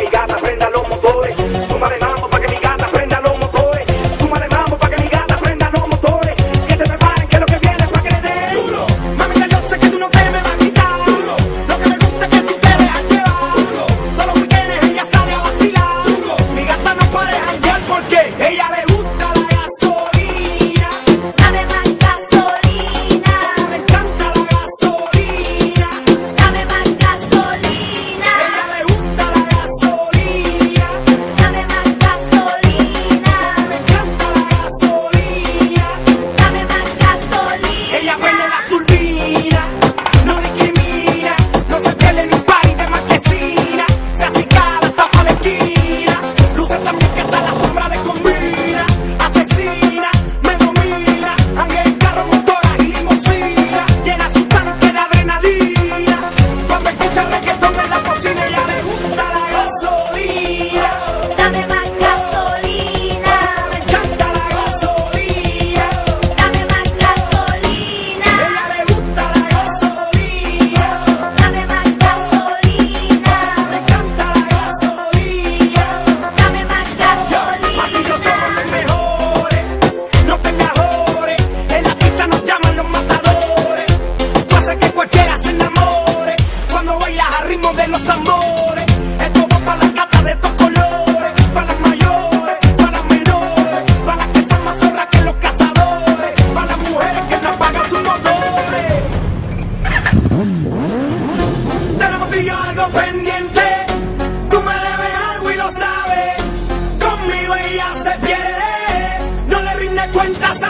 mi casa ritmo de los tambores. Esto va para las catas de estos colores, para las mayores, para las menores, para las que son más zorras que los cazadores, para las mujeres que no apagan sus motores. Tenemos tú y yo algo pendiente, tú me debes algo y lo sabes. Conmigo ella se pierde, no le rinde cuentas a